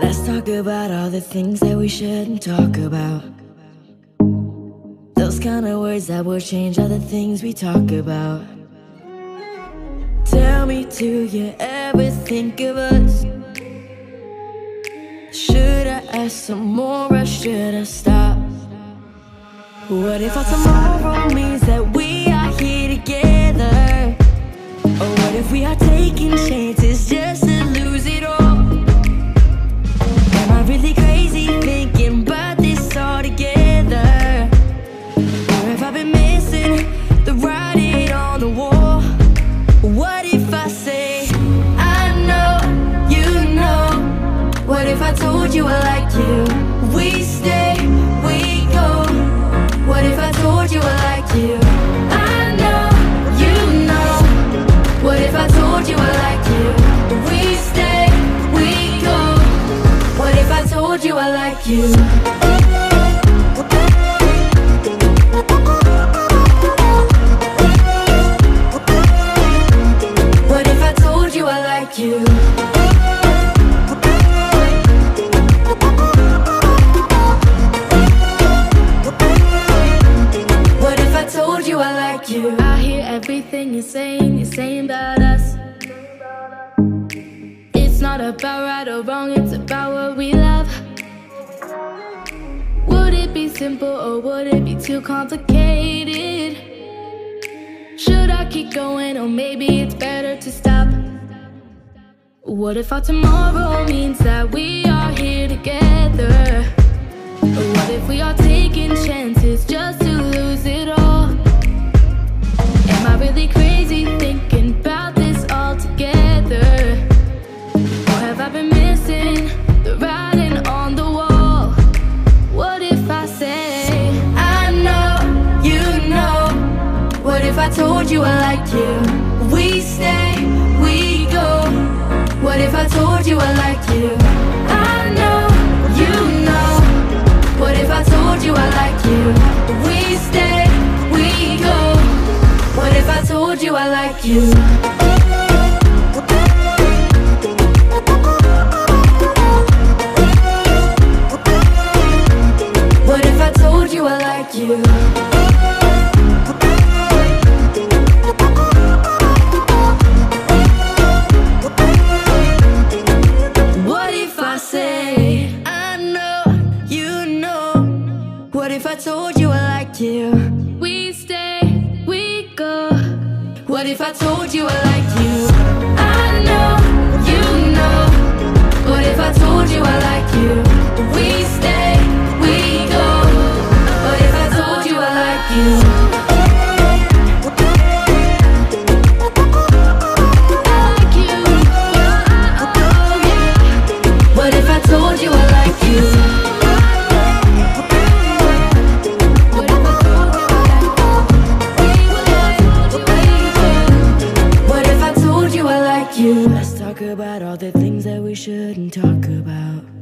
Let's talk about all the things that we shouldn't talk about. Those kind of words that will change all the things we talk about. Tell me, do you ever think of us? Should I ask some more or should I stop? What if our tomorrow means that we are here together? Or what if we are taking chances if I told you I like you? We stay, we go. What if I told you I like you? I know, you know. What if I told you I like you? We stay, we go. What if I told you I like you? I hear everything you're saying, you're saying about us. It's not about right or wrong, it's about what we love. Would it be simple or would it be too complicated? Should I keep going or maybe it's better to stop? What if our tomorrow means that we are here together? What if we are taking chances just I told you I like you? We stay, we go. What if I told you I like you? I know, you know. What if I told you I like you? We stay, we go. What if I told you I like you? What if I told you I like you? Told you I like you? We stay, we go. What if I told you I like you? I know, you know. What if I told you I like you? We stay, we go. What if I told you I like you? you. Let's talk about all the things that we shouldn't talk about.